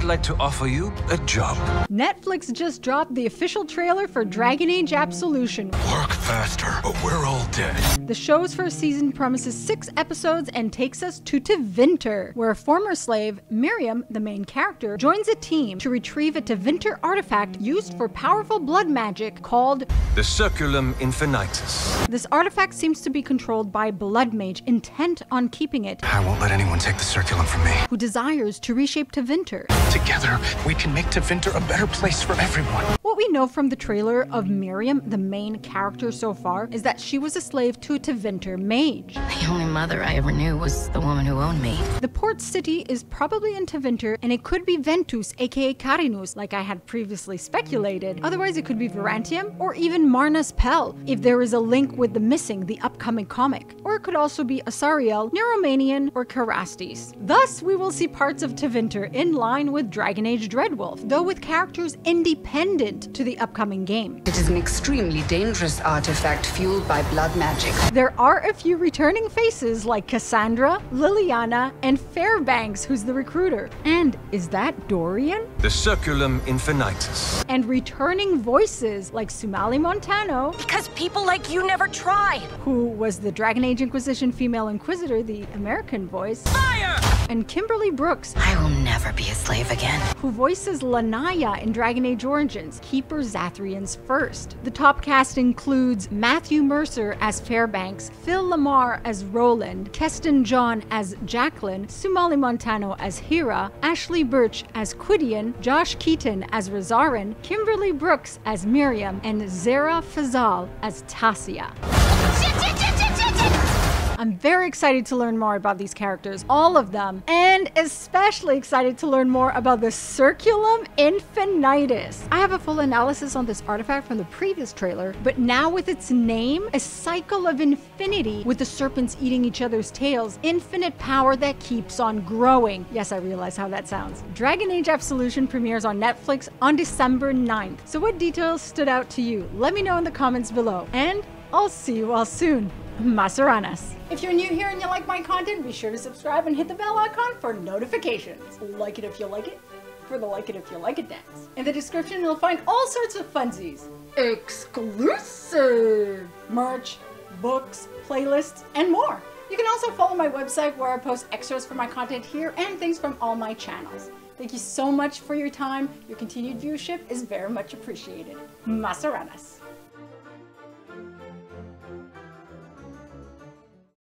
I'd like to offer you a job. Netflix just dropped the official trailer for Dragon Age Absolution. Work faster, but we're all dead. The show's first season promises six episodes and takes us to Tevinter, where a former slave, Miriam, the main character, joins a team to retrieve a Tevinter artifact used for powerful blood magic called The Circulum Infinitus. This artifact seems to be controlled by Blood Mage, intent on keeping it, I won't let anyone take the circulum from me. who desires to reshape Tevinter. Together, we can make Tevinter a better place for everyone. We know from the trailer of Miriam, the main character so far, is that she was a slave to a Tevinter mage. The only mother I ever knew was the woman who owned me. The port city is probably in Tevinter, and it could be Ventus, aka Qarinus, like I had previously speculated. Otherwise, it could be Vyrantium or even Marnas Pell, if there is a link with the missing, the upcoming comic. Or it could also be Asariel, Neromenian, or Carastes. Thus, we will see parts of Tevinter in line with Dragon Age Dreadwolf, though with characters independent to the upcoming game. It is an extremely dangerous artifact fueled by blood magic. There are a few returning faces like Cassandra, Leliana, and Fairbanks, who's the recruiter. And is that Dorian? The Circulum Infinitus. And returning voices like Sumalee Montano, Because people like you never try. who was the Dragon Age Inquisition female inquisitor, the American voice, Fire! And Kimberly Brooks, I will never be a slave again. who voices Lanaya in Dragon Age Origins, Keeper Zathrian's first. The top cast includes Matthew Mercer as Fairbanks, Phil LaMarr as Roland, Keston John as Jacqueline, Sumalee Montano as Hira, Ashly Burch as Qwydion, Josh Keaton as Rezaren, Kimberly Brooks as Miriam, and Zehra Fazal as Tassia. I'm very excited to learn more about these characters, all of them, and especially excited to learn more about the Circulum Infinitus. I have a full analysis on this artifact from the previous trailer, but now with its name, a cycle of infinity with the serpents eating each other's tails, infinite power that keeps on growing. Yes, I realize how that sounds. Dragon Age Absolution premieres on Netflix on December 9th. So, what details stood out to you? Let me know in the comments below. And I'll see you all soon. Masaranas. If you're new here and you like my content, be sure to subscribe and hit the bell icon for notifications. Like it if you like it, for the like it if you like it dance. In the description, you'll find all sorts of funsies, exclusive merch, books, playlists, and more. You can also follow my website where I post extras from my content here and things from all my channels. Thank you so much for your time. Your continued viewership is very much appreciated. Masaranas.